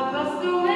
Abbas